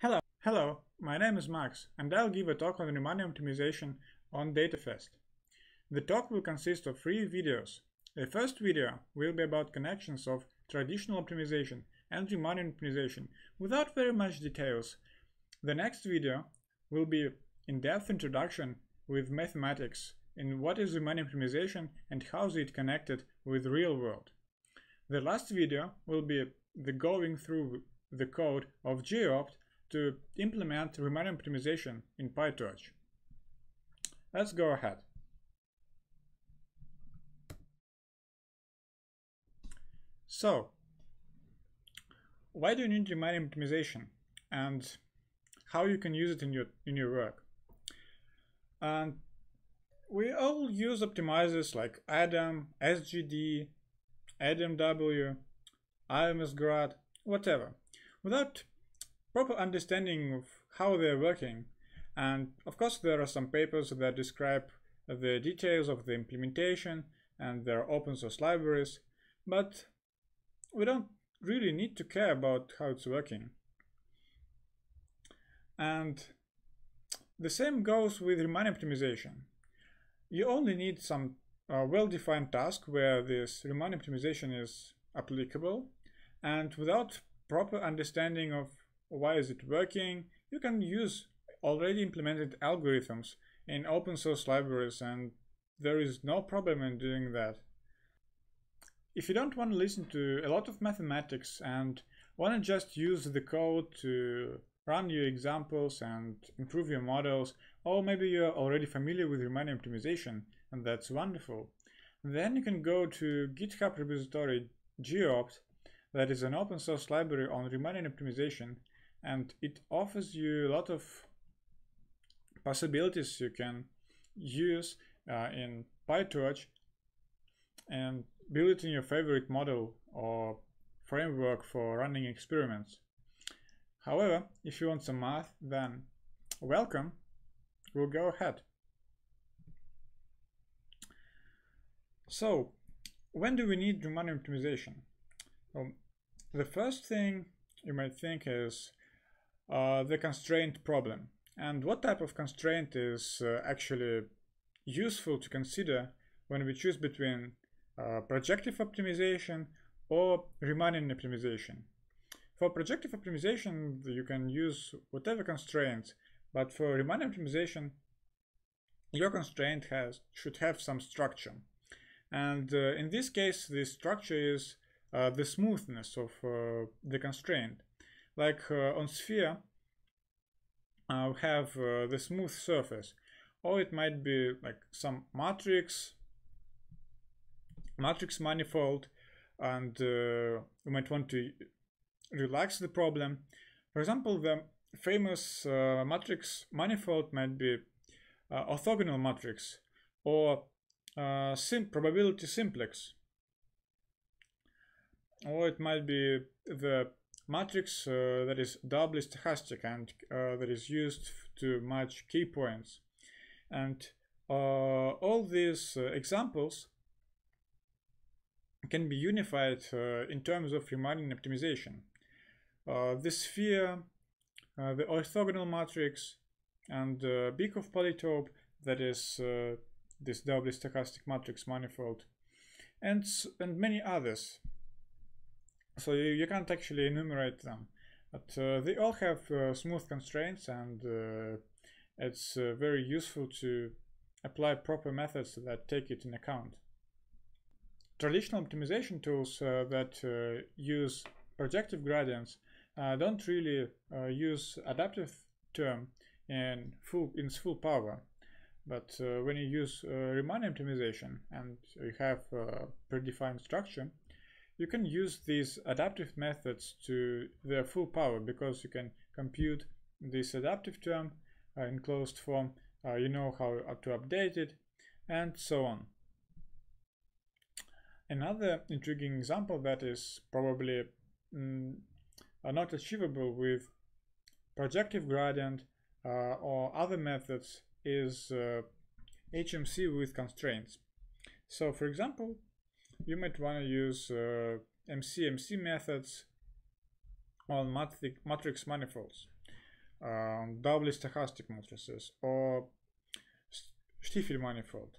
Hello, hello, my name is Max and I'll give a talk on Riemann optimization on DataFest. The talk will consist of three videos. The first video will be about connections of traditional optimization and Riemann optimization without very much details. The next video will be in-depth introduction with mathematics in what is Riemann optimization and how is it connected with real world. The last video will be the going through the code of GeoOpt to implement Riemann optimization in PyTorch. Let's go ahead. So, why do you need Riemann optimization and how you can use it in your in your work? And we all use optimizers like Adam, SGD, AdamW, AMSGrad, whatever, without proper understanding of how they're working. And of course, there are some papers that describe the details of the implementation and their open source libraries, but we don't really need to care about how it's working. And the same goes with Riemann optimization. You only need some uh, well-defined task where this Riemann optimization is applicable and without proper understanding of why is it working, you can use already implemented algorithms in open source libraries and there is no problem in doing that. If you don't want to listen to a lot of mathematics and want to just use the code to run your examples and improve your models, or maybe you're already familiar with Riemann optimization and that's wonderful, then you can go to GitHub repository GeoOpt that is an open source library on Riemann optimization and it offers you a lot of possibilities you can use uh, in PyTorch and build it in your favorite model or framework for running experiments. However, if you want some math, then welcome, we'll go ahead. So, when do we need Riemann optimization? Well, the first thing you might think is uh, the constraint problem. And what type of constraint is uh, actually useful to consider when we choose between uh, projective optimization or Riemannian optimization. For projective optimization, you can use whatever constraints, but for Riemann optimization, your constraint has should have some structure. And uh, in this case, the structure is uh, the smoothness of uh, the constraint. Like uh, on sphere, uh, have uh, the smooth surface, or it might be like some matrix, matrix manifold, and uh, you might want to relax the problem. For example, the famous uh, matrix manifold might be uh, orthogonal matrix or uh, sim probability simplex or it might be the matrix uh, that is doubly stochastic and uh, that is used to match key points. And uh, all these uh, examples can be unified uh, in terms of Riemannian optimization. The sphere, the orthogonal matrix, and uh, Birkhoff polytope, that is this doubly stochastic matrix manifold, and, and many others so you, you can't actually enumerate them but uh, they all have uh, smooth constraints and uh, it's uh, very useful to apply proper methods that take it in account. Traditional optimization tools uh, that uh, use projective gradients don't really use adaptive term in full in its full power. But when you use Riemann optimization and you have predefined structure, you can use these adaptive methods to their full power because you can compute this adaptive term uh, in closed form, uh, you know how to update it, and so on. Another intriguing example that is probably mm, uh, not achievable with projective gradient uh, or other methods is HMC uh, with constraints. So for example, you might want to use uh, MCMC methods on matrix manifolds. um, doubly stochastic matrices, or Stiefel manifold,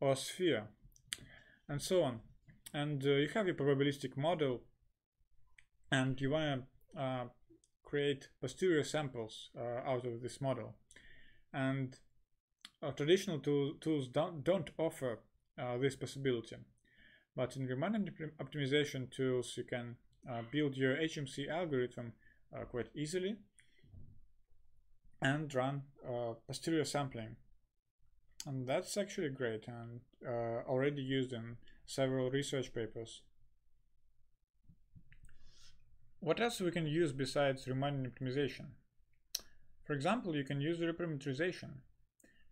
or sphere, and so on. And uh, you have your probabilistic model, and you want to uh, create posterior samples uh, out of this model. And uh, traditional tool, tools don't, don't offer uh, this possibility. But in Riemann optimization tools, you can uh, build your HMC algorithm uh, quite easily and run uh, posterior sampling. And that's actually great and uh, already used in several research papers. What else we can use besides Riemann optimization? For example, you can use reparameterization.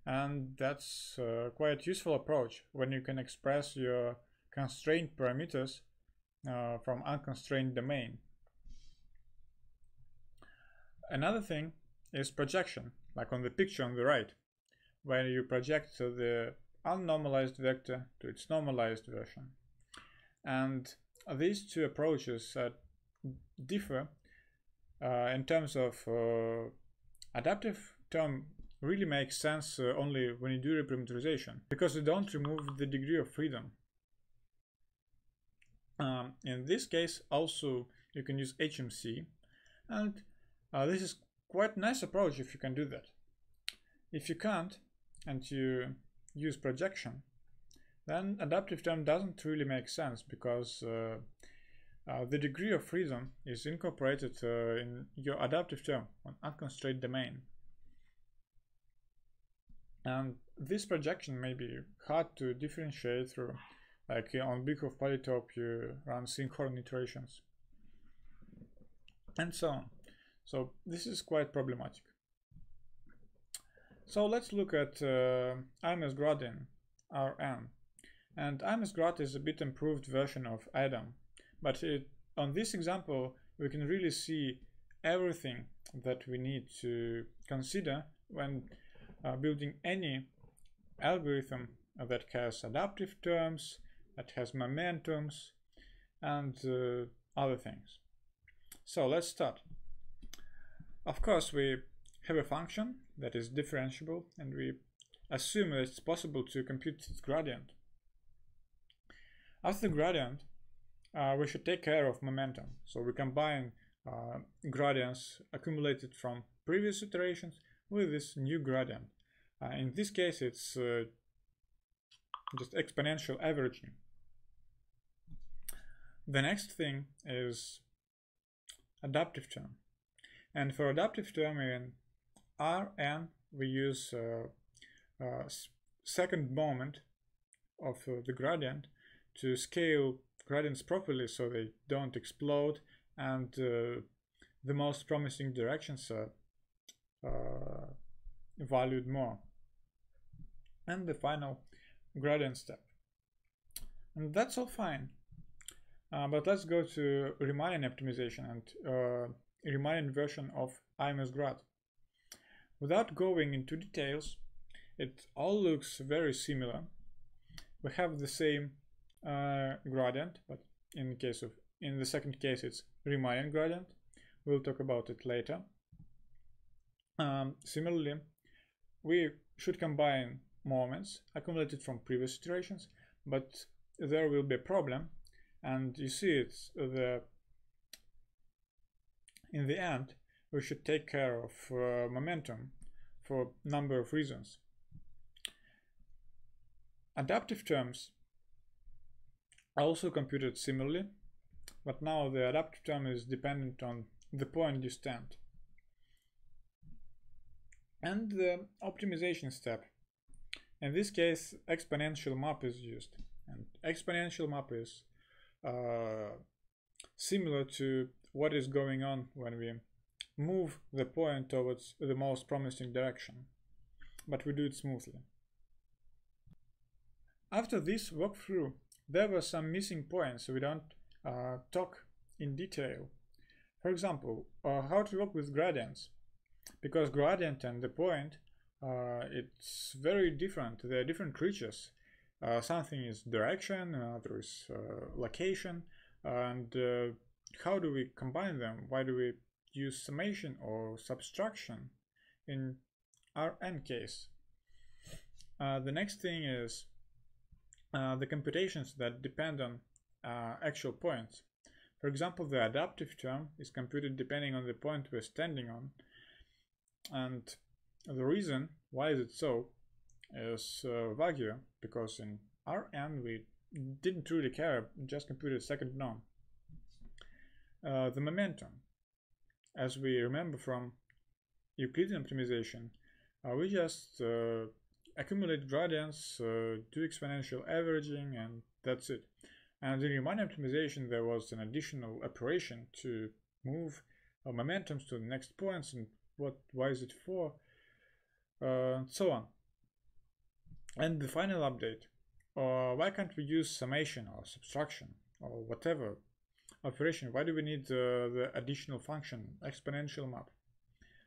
And that's a quite useful approach when you can express your constraint parameters uh, from unconstrained domain. Another thing is projection, like on the picture on the right, where you project the unnormalized vector to its normalized version. And these two approaches uh, differ uh, in terms of uh, adaptive term really makes sense uh, only when you do reparameterization because you don't remove the degree of freedom um, in this case, also you can use HMC, and uh, this is quite nice approach if you can do that. If you can't, and you use projection, then adaptive term doesn't really make sense because uh, uh, the degree of freedom is incorporated uh, in your adaptive term on unconstrained domain. And this projection may be hard to differentiate through like on Birkhoff Polytope, you run Sinkhorn iterations, and so on. So this is quite problematic. So let's look at uh, AMS-Grad in Rn. And AMS-Grad is a bit improved version of Adam, but it, on this example, we can really see everything that we need to consider when uh, building any algorithm that has adaptive terms, that has momentums and uh, other things. So let's start. Of course, we have a function that is differentiable and we assume that it's possible to compute its gradient. After the gradient, uh, we should take care of momentum. So we combine uh, gradients accumulated from previous iterations with this new gradient. Uh, in this case, it's uh, just exponential averaging. The next thing is adaptive term. And for adaptive term in Rn, we use uh, uh, second moment of uh, the gradient to scale gradients properly so they don't explode and uh, the most promising directions are uh, valued more. And the final gradient step. And that's all fine. Uh, but let's go to Riemannian optimization and uh, Riemannian version of AMS-Grad. Without going into details, it all looks very similar. We have the same uh, gradient, but in the case of in the second case it's Riemannian gradient. We'll talk about it later. Um, similarly, we should combine moments accumulated from previous iterations, but there will be a problem and you see it's the in the end we should take care of uh, momentum for a number of reasons. Adaptive terms are also computed similarly but now the adaptive term is dependent on the point you stand. And the optimization step. In this case exponential map is used. And exponential map is uh, similar to what is going on when we move the point towards the most promising direction, but we do it smoothly. After this walkthrough, there were some missing points we don't uh, talk in detail. For example, uh, how to work with gradients. Because gradient and the point, uh, it's very different. They are different creatures. Uh, something is direction, another is uh, location, and uh, how do we combine them? Why do we use summation or subtraction in Rn case. Uh, the next thing is the computations that depend on actual points. For example, the adaptive term is computed depending on the point we're standing on. And the reason why is it so is uh, vague, because in Rn we didn't really care, just computed second norm. Uh, the momentum, as we remember from Euclidean optimization, uh, we just uh, accumulate gradients, uh, do exponential averaging, and that's it. And in Riemann optimization, there was an additional operation to move uh, momentums to the next points and what, why is it for, uh, and so on. And the final update, uh, why can't we use summation or subtraction or whatever operation? Why do we need the additional function, exponential map?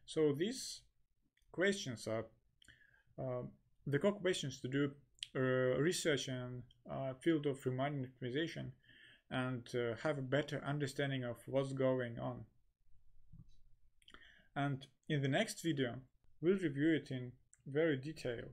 So these questions are uh, the core questions to do uh, research in uh, field of Riemann optimization and uh, have a better understanding of what's going on. And in the next video, we'll review it in very detail